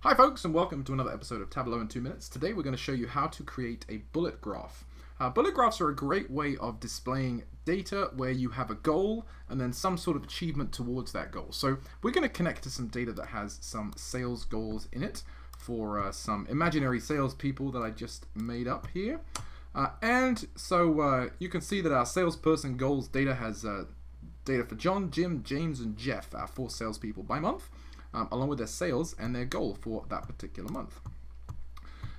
Hi folks and welcome to another episode of Tableau in 2 Minutes. Today we're going to show you how to create a bullet graph. Uh, bullet graphs are a great way of displaying data where you have a goal and then some sort of achievement towards that goal. So we're going to connect to some data that has some sales goals in it for uh, some imaginary salespeople that I just made up here. Uh, and so uh, you can see that our salesperson goals data has uh, data for John, Jim, James, and Jeff, our four salespeople by month um, along with their sales and their goal for that particular month.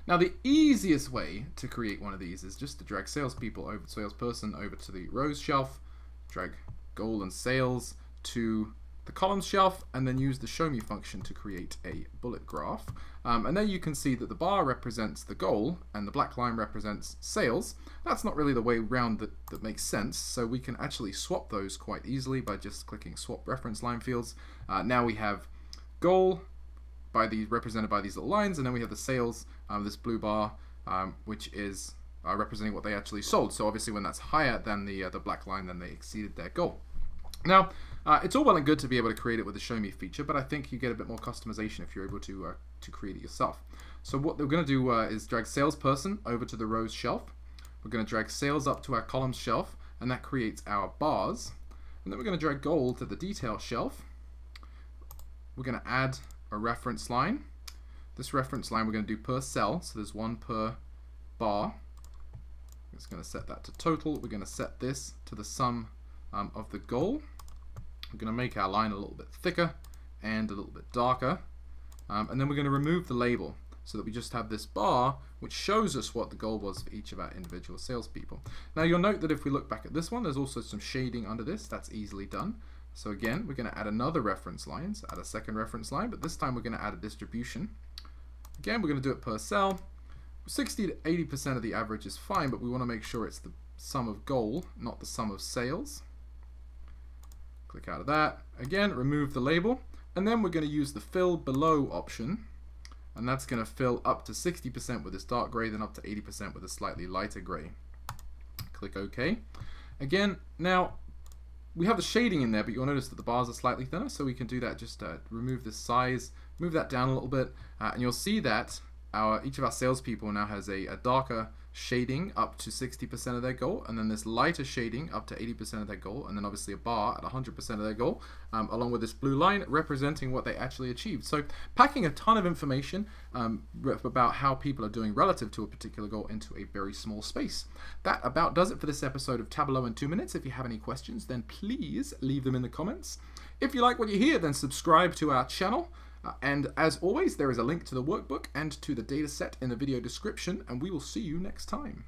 Now, the easiest way to create one of these is just to drag salespeople over salesperson over to the rows shelf, drag goal and sales to the columns shelf, and then use the show me function to create a bullet graph. Um, and there you can see that the bar represents the goal and the black line represents sales. That's not really the way around that, that makes sense, so we can actually swap those quite easily by just clicking swap reference line fields. Uh, now we have goal by these represented by these little lines, and then we have the sales, um, this blue bar, um, which is uh, representing what they actually sold. So obviously, when that's higher than the uh, the black line, then they exceeded their goal. Now, uh, it's all well and good to be able to create it with the Show Me feature, but I think you get a bit more customization if you're able to uh, to create it yourself. So what we're going to do uh, is drag salesperson over to the rows shelf. We're going to drag sales up to our columns shelf, and that creates our bars. And then we're going to drag goal to the detail shelf, we're going to add a reference line. This reference line we're going to do per cell, so there's one per bar. I'm just going to set that to total. We're going to set this to the sum um, of the goal. We're going to make our line a little bit thicker and a little bit darker. Um, and then we're going to remove the label so that we just have this bar which shows us what the goal was for each of our individual salespeople. Now you'll note that if we look back at this one, there's also some shading under this. That's easily done. So again, we're going to add another reference line, so add a second reference line, but this time we're going to add a distribution. Again, we're going to do it per cell. 60 to 80% of the average is fine, but we want to make sure it's the sum of goal, not the sum of sales. Click out of that. Again, remove the label. And then we're going to use the fill below option. And that's going to fill up to 60% with this dark gray, then up to 80% with a slightly lighter gray. Click OK. Again, now we have the shading in there, but you'll notice that the bars are slightly thinner, so we can do that, just uh, remove the size, move that down a little bit, uh, and you'll see that our each of our salespeople now has a, a darker shading up to 60% of their goal, and then this lighter shading up to 80% of their goal, and then obviously a bar at 100% of their goal, um, along with this blue line representing what they actually achieved. So packing a ton of information um, about how people are doing relative to a particular goal into a very small space. That about does it for this episode of Tableau in 2 Minutes. If you have any questions, then please leave them in the comments. If you like what you hear, then subscribe to our channel. Uh, and as always, there is a link to the workbook and to the dataset in the video description, and we will see you next time.